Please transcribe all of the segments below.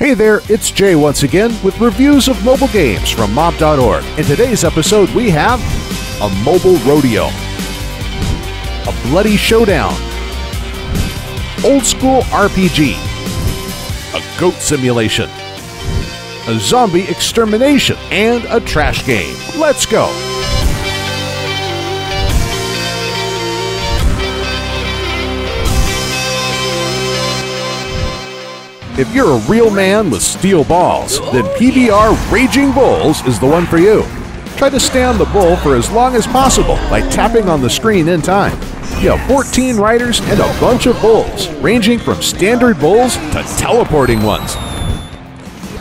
Hey there, it's Jay once again with reviews of mobile games from mob.org. In today's episode, we have a mobile rodeo, a bloody showdown, old school RPG, a goat simulation, a zombie extermination, and a trash game. Let's go! If you're a real man with steel balls, then PBR Raging Bulls is the one for you. Try to stay on the bull for as long as possible by tapping on the screen in time. You have 14 riders and a bunch of bulls, ranging from standard bulls to teleporting ones.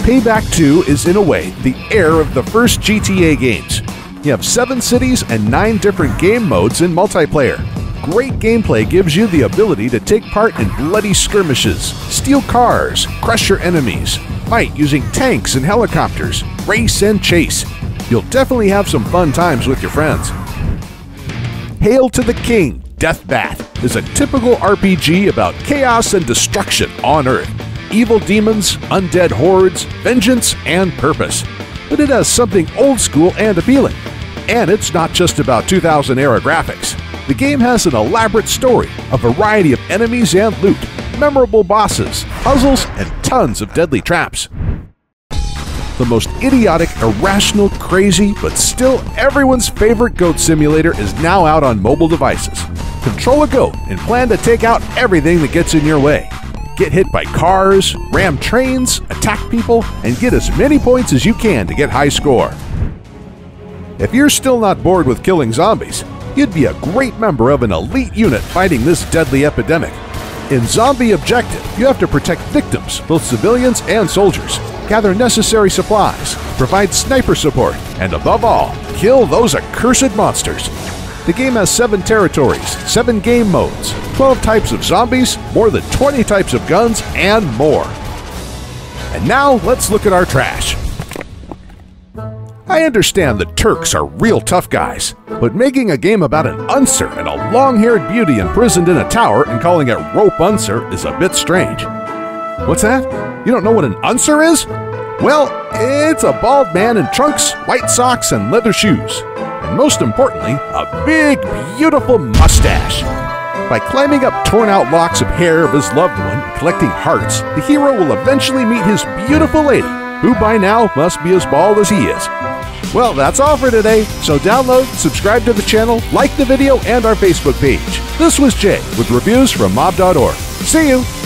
Payback 2 is, in a way, the heir of the first GTA games. You have 7 cities and 9 different game modes in multiplayer. Great gameplay gives you the ability to take part in bloody skirmishes, steal cars, crush your enemies, fight using tanks and helicopters, race and chase. You'll definitely have some fun times with your friends. Hail to the King, Deathbat is a typical RPG about chaos and destruction on Earth. Evil demons, undead hordes, vengeance, and purpose. But it has something old school and appealing. And it's not just about 2000 era graphics. The game has an elaborate story, a variety of enemies and loot, memorable bosses, puzzles, and tons of deadly traps. The most idiotic, irrational, crazy, but still everyone's favorite goat simulator is now out on mobile devices. Control a goat and plan to take out everything that gets in your way. Get hit by cars, ram trains, attack people, and get as many points as you can to get high score. If you're still not bored with killing zombies, you'd be a great member of an elite unit fighting this deadly epidemic. In Zombie Objective, you have to protect victims, both civilians and soldiers, gather necessary supplies, provide sniper support, and above all, kill those accursed monsters. The game has 7 territories, 7 game modes, 12 types of zombies, more than 20 types of guns, and more. And now let's look at our trash. I understand the Turks are real tough guys, but making a game about an unser and a long haired beauty imprisoned in a tower and calling it Rope Unser is a bit strange. What's that? You don't know what an unser is? Well, it's a bald man in trunks, white socks, and leather shoes. And most importantly, a big, beautiful mustache. By climbing up torn out locks of hair of his loved one and collecting hearts, the hero will eventually meet his beautiful lady, who by now must be as bald as he is. Well, that's all for today. So download, subscribe to the channel, like the video, and our Facebook page. This was Jay with reviews from mob.org. See you!